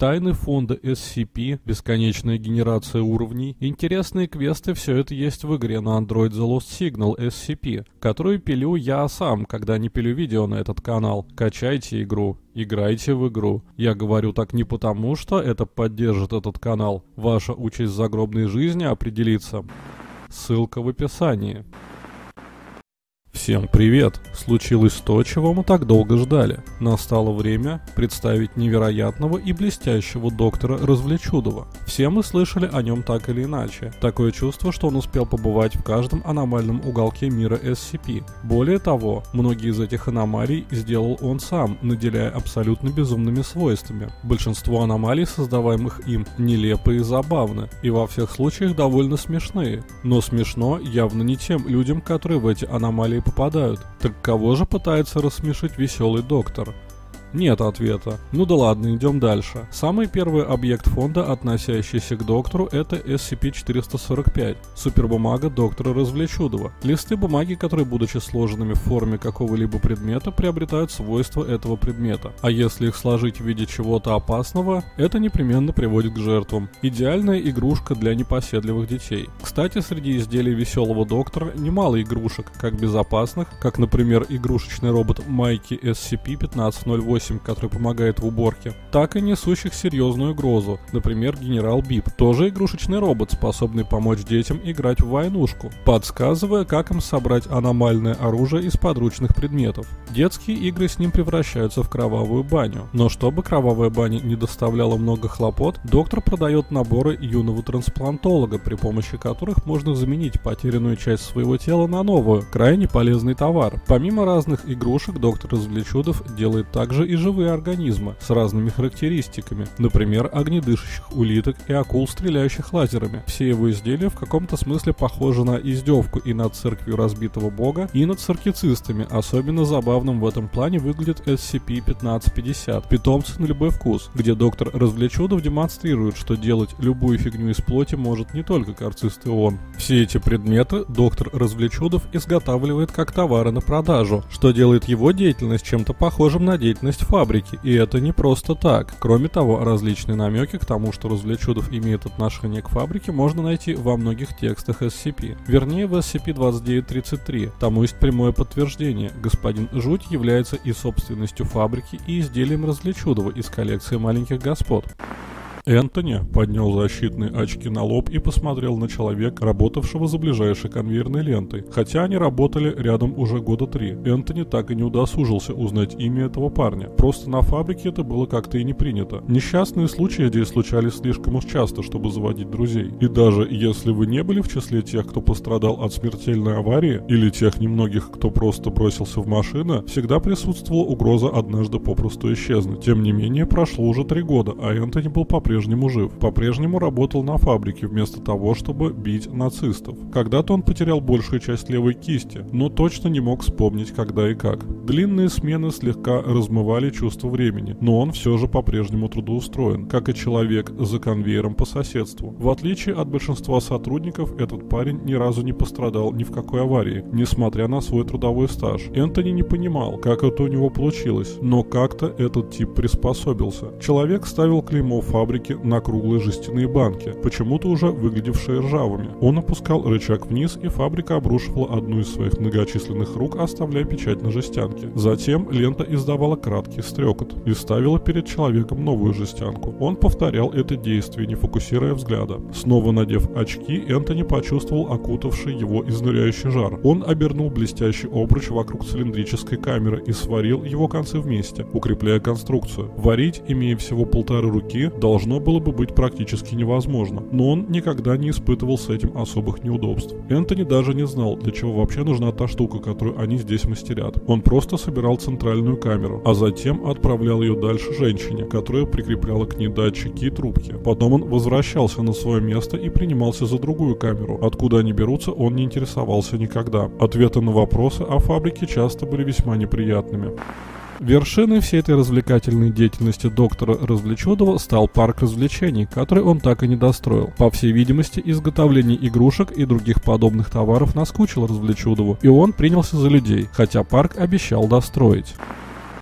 тайны фонда SCP, бесконечная генерация уровней, интересные квесты, все это есть в игре на Android The Lost Signal SCP, которую пилю я сам, когда не пилю видео на этот канал. Качайте игру, играйте в игру. Я говорю так не потому, что это поддержит этот канал. Ваша участь загробной жизни определится. Ссылка в описании. Всем привет! Случилось то, чего мы так долго ждали. Настало время представить невероятного и блестящего доктора Развлечудова. Все мы слышали о нем так или иначе. Такое чувство, что он успел побывать в каждом аномальном уголке мира SCP. Более того, многие из этих аномалий сделал он сам, наделяя абсолютно безумными свойствами. Большинство аномалий, создаваемых им, нелепы и забавны, и во всех случаях довольно смешные. Но смешно явно не тем людям, которые в эти аномалии попадают. Так кого же пытается рассмешить веселый доктор? Нет ответа. Ну да ладно, идем дальше. Самый первый объект фонда, относящийся к доктору, это SCP-445, супербумага доктора Развлечудова. Листы бумаги, которые, будучи сложенными в форме какого-либо предмета, приобретают свойства этого предмета. А если их сложить в виде чего-то опасного, это непременно приводит к жертвам. Идеальная игрушка для непоседливых детей. Кстати, среди изделий веселого доктора немало игрушек, как безопасных, как, например, игрушечный робот Майки SCP-1508, 8, который помогает в уборке, так и несущих серьезную угрозу, например, генерал Бип, тоже игрушечный робот, способный помочь детям играть в войнушку, подсказывая, как им собрать аномальное оружие из подручных предметов. Детские игры с ним превращаются в кровавую баню. Но чтобы кровавая баня не доставляла много хлопот, доктор продает наборы юного трансплантолога, при помощи которых можно заменить потерянную часть своего тела на новую, крайне полезный товар. Помимо разных игрушек, доктор Развлечудов делает также и живые организмы с разными характеристиками, например, огнедышащих улиток и акул, стреляющих лазерами. Все его изделия в каком-то смысле похожи на издевку и над церковью разбитого бога, и над циркицистами. Особенно забавным в этом плане выглядит SCP-1550, питомцы на любой вкус, где доктор Развлечудов демонстрирует, что делать любую фигню из плоти может не только карцист и он. Все эти предметы доктор Развлечудов изготавливает как товары на продажу, что делает его деятельность чем-то похожим на деятельность есть фабрики, и это не просто так. Кроме того, различные намеки к тому, что Развлечудов имеет отношение к фабрике, можно найти во многих текстах SCP. Вернее, в SCP-2933. Тому есть прямое подтверждение. Господин Жуть является и собственностью фабрики, и изделием Развлечудова из коллекции маленьких господ. Энтони поднял защитные очки на лоб и посмотрел на человека, работавшего за ближайшей конвейерной лентой. Хотя они работали рядом уже года три, Энтони так и не удосужился узнать имя этого парня. Просто на фабрике это было как-то и не принято. Несчастные случаи здесь случались слишком уж часто, чтобы заводить друзей. И даже если вы не были в числе тех, кто пострадал от смертельной аварии, или тех немногих, кто просто бросился в машину, всегда присутствовала угроза однажды попросту исчезнуть. Тем не менее, прошло уже три года, а Энтони был по по-прежнему жив, по-прежнему работал на фабрике вместо того, чтобы бить нацистов. Когда-то он потерял большую часть левой кисти, но точно не мог вспомнить когда и как. Длинные смены слегка размывали чувство времени, но он все же по-прежнему трудоустроен, как и человек за конвейером по соседству. В отличие от большинства сотрудников, этот парень ни разу не пострадал ни в какой аварии, несмотря на свой трудовой стаж. Энтони не понимал, как это у него получилось, но как-то этот тип приспособился. Человек ставил клеймо фабрики фабрики на круглые жестяные банки, почему-то уже выглядевшие ржавыми. Он опускал рычаг вниз, и фабрика обрушивала одну из своих многочисленных рук, оставляя печать на жестянке. Затем лента издавала краткий стрекот и ставила перед человеком новую жестянку. Он повторял это действие, не фокусируя взгляда. Снова надев очки, Энтони почувствовал окутавший его изнуряющий жар. Он обернул блестящий обруч вокруг цилиндрической камеры и сварил его концы вместе, укрепляя конструкцию. Варить, имея всего полторы руки, должно должно было бы быть практически невозможно, но он никогда не испытывал с этим особых неудобств. Энтони даже не знал, для чего вообще нужна та штука, которую они здесь мастерят. Он просто собирал центральную камеру, а затем отправлял ее дальше женщине, которая прикрепляла к ней датчики и трубки. Потом он возвращался на свое место и принимался за другую камеру. Откуда они берутся, он не интересовался никогда. Ответы на вопросы о фабрике часто были весьма неприятными. Вершиной всей этой развлекательной деятельности доктора Развлечудова стал парк развлечений, который он так и не достроил. По всей видимости, изготовление игрушек и других подобных товаров наскучило Развлечудову, и он принялся за людей, хотя парк обещал достроить.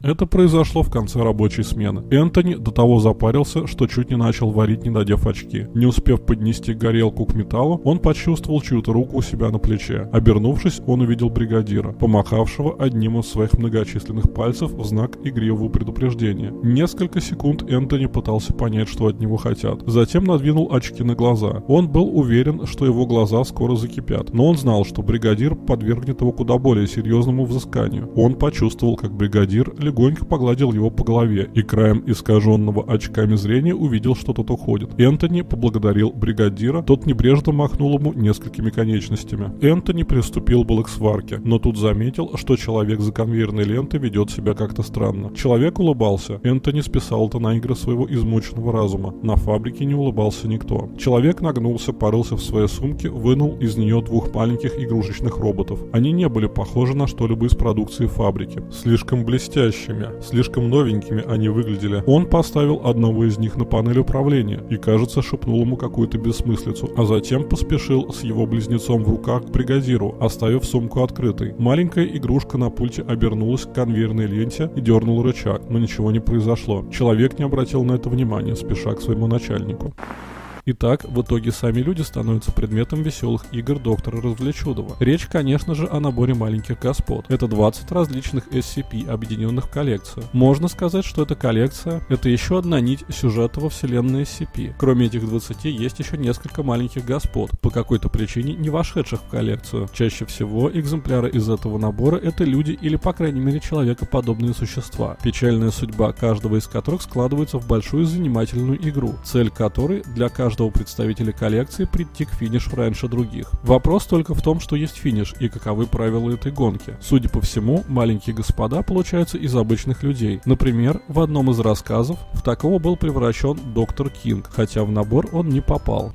Это произошло в конце рабочей смены. Энтони до того запарился, что чуть не начал варить, не надев очки. Не успев поднести горелку к металлу, он почувствовал чью-то руку у себя на плече. Обернувшись, он увидел бригадира, помахавшего одним из своих многочисленных пальцев в знак игривого предупреждения. Несколько секунд Энтони пытался понять, что от него хотят. Затем надвинул очки на глаза. Он был уверен, что его глаза скоро закипят, но он знал, что бригадир подвергнет его куда более серьезному взысканию. Он почувствовал, как бригадир легонько погладил его по голове и краем искаженного очками зрения увидел, что тот уходит. Энтони поблагодарил бригадира, тот небрежно махнул ему несколькими конечностями. Энтони приступил было к сварке, но тут заметил, что человек за конвейерной лентой ведет себя как-то странно. Человек улыбался. Энтони списал это на игры своего измученного разума. На фабрике не улыбался никто. Человек нагнулся, порылся в своей сумке, вынул из нее двух маленьких игрушечных роботов. Они не были похожи на что-либо из продукции фабрики. Слишком блестящими, слишком новенькими они выглядели. Он поставил одного из них на панель управления и, кажется, шепнул ему какую-то бессмыслицу, а затем поспешил с его близнецом в руках к бригадиру, оставив сумку открытой. Маленькая игрушка на пульте обернулась к конвейерной ленте и дернул рычаг, но ничего не произошло. Человек не обратил на это внимания, спеша к своему начальнику. Итак, в итоге сами люди становятся предметом веселых игр доктора Развлечудова. Речь, конечно же, о наборе маленьких господ. Это 20 различных SCP, объединенных в коллекцию. Можно сказать, что эта коллекция — это еще одна нить сюжета во вселенной SCP. Кроме этих 20 есть еще несколько маленьких господ, по какой-то причине не вошедших в коллекцию. Чаще всего экземпляры из этого набора — это люди или, по крайней мере, человекоподобные существа, печальная судьба каждого из которых складывается в большую занимательную игру, цель которой для каждого каждого представителя коллекции прийти к финишу раньше других. Вопрос только в том, что есть финиш и каковы правила этой гонки. Судя по всему, маленькие господа получаются из обычных людей. Например, в одном из рассказов в такого был превращен доктор Кинг, хотя в набор он не попал.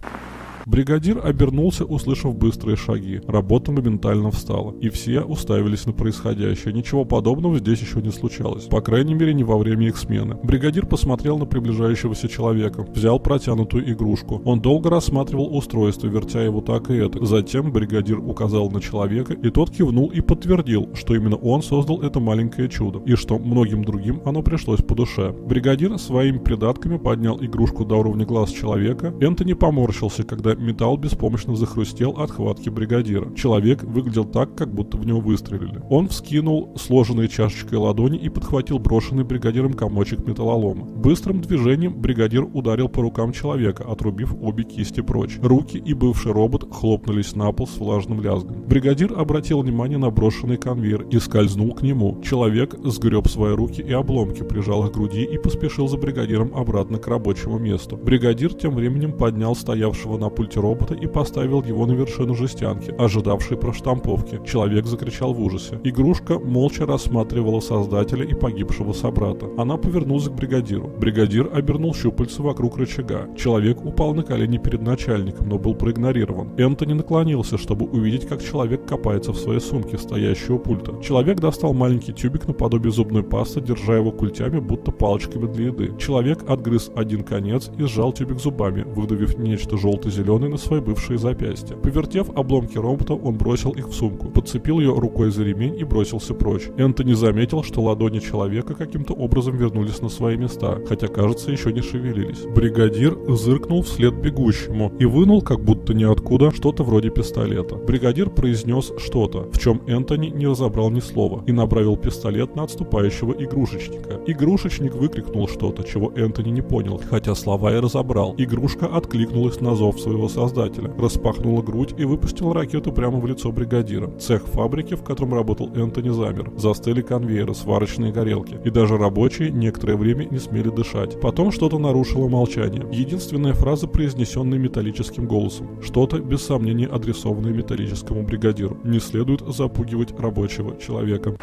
Бригадир обернулся, услышав быстрые шаги. Работа моментально встала, и все уставились на происходящее. Ничего подобного здесь еще не случалось. По крайней мере, не во время их смены. Бригадир посмотрел на приближающегося человека, взял протянутую игрушку. Он долго рассматривал устройство, вертя его так и это. Затем бригадир указал на человека, и тот кивнул и подтвердил, что именно он создал это маленькое чудо, и что многим другим оно пришлось по душе. Бригадир своими придатками поднял игрушку до уровня глаз человека. Энтони поморщился, когда металл беспомощно захрустел от хватки бригадира. Человек выглядел так, как будто в него выстрелили. Он вскинул сложенные чашечкой ладони и подхватил брошенный бригадиром комочек металлолома. Быстрым движением бригадир ударил по рукам человека, отрубив обе кисти прочь. Руки и бывший робот хлопнулись на пол с влажным лязгом. Бригадир обратил внимание на брошенный конвейер и скользнул к нему. Человек сгреб свои руки и обломки, прижал их к груди и поспешил за бригадиром обратно к рабочему месту. Бригадир тем временем поднял стоявшего на пульте пульте робота и поставил его на вершину жестянки, ожидавшей проштамповки. Человек закричал в ужасе. Игрушка молча рассматривала создателя и погибшего собрата. Она повернулась к бригадиру. Бригадир обернул щупальца вокруг рычага. Человек упал на колени перед начальником, но был проигнорирован. Энтони наклонился, чтобы увидеть, как человек копается в своей сумке, стоящей у пульта. Человек достал маленький тюбик наподобие зубной пасты, держа его культями, будто палочками для еды. Человек отгрыз один конец и сжал тюбик зубами, выдавив нечто желто-зеленое зеленый на свои бывшие запястья. Повертев обломки робота, он бросил их в сумку, подцепил ее рукой за ремень и бросился прочь. Энтони заметил, что ладони человека каким-то образом вернулись на свои места, хотя, кажется, еще не шевелились. Бригадир зыркнул вслед бегущему и вынул, как будто ниоткуда, что-то вроде пистолета. Бригадир произнес что-то, в чем Энтони не разобрал ни слова, и направил пистолет на отступающего игрушечника. Игрушечник выкрикнул что-то, чего Энтони не понял, хотя слова и разобрал. Игрушка откликнулась на зов своего своего создателя, распахнула грудь и выпустила ракету прямо в лицо бригадира. Цех фабрики, в котором работал Энтони замер. Застыли конвейеры, сварочные горелки. И даже рабочие некоторое время не смели дышать. Потом что-то нарушило молчание. Единственная фраза, произнесенная металлическим голосом. Что-то, без сомнения, адресованное металлическому бригадиру. Не следует запугивать рабочего человека.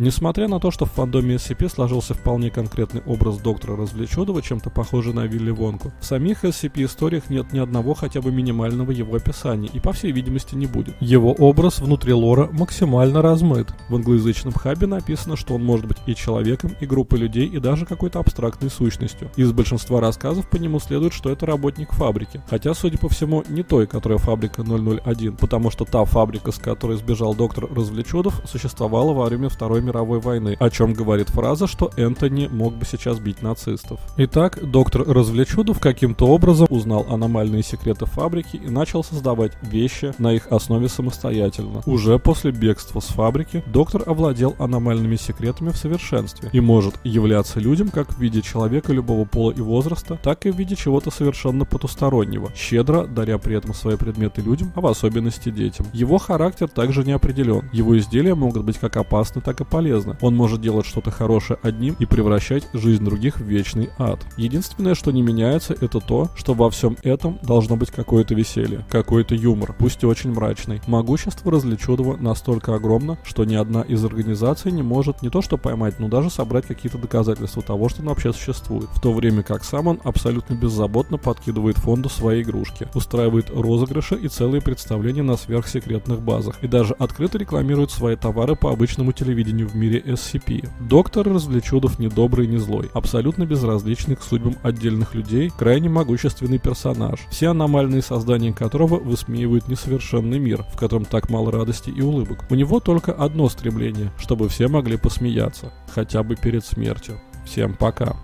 Несмотря на то, что в фандоме SCP сложился вполне конкретный образ доктора Развлеченного, чем-то похожий на Вилли Вонку, в самих SCP-историях нет ни одного хотя бы минимального его описания, и по всей видимости не будет. Его образ внутри лора максимально размыт. В англоязычном хабе написано, что он может быть и человеком, и группой людей, и даже какой-то абстрактной сущностью. Из большинства рассказов по нему следует, что это работник фабрики. Хотя, судя по всему, не той, которая фабрика 001, потому что та фабрика, с которой сбежал доктор Развлеченов, существовала во время Второй мировой мировой войны, о чем говорит фраза, что Энтони мог бы сейчас бить нацистов. Итак, доктор Развлечудов каким-то образом узнал аномальные секреты фабрики и начал создавать вещи на их основе самостоятельно. Уже после бегства с фабрики доктор овладел аномальными секретами в совершенстве и может являться людям как в виде человека любого пола и возраста, так и в виде чего-то совершенно потустороннего, щедро даря при этом свои предметы людям, а в особенности детям. Его характер также не определен. Его изделия могут быть как опасны, так и полезны. Он может делать что-то хорошее одним и превращать жизнь других в вечный ад. Единственное, что не меняется, это то, что во всем этом должно быть какое-то веселье, какой-то юмор, пусть и очень мрачный. Могущество Различудова настолько огромно, что ни одна из организаций не может не то что поймать, но даже собрать какие-то доказательства того, что он вообще существует. В то время как сам он абсолютно беззаботно подкидывает фонду свои игрушки, устраивает розыгрыши и целые представления на сверхсекретных базах, и даже открыто рекламирует свои товары по обычному телевидению в мире SCP. Доктор Развлечудов не добрый, не злой, абсолютно безразличный к судьбам отдельных людей, крайне могущественный персонаж, все аномальные создания которого высмеивают несовершенный мир, в котором так мало радости и улыбок. У него только одно стремление, чтобы все могли посмеяться, хотя бы перед смертью. Всем пока.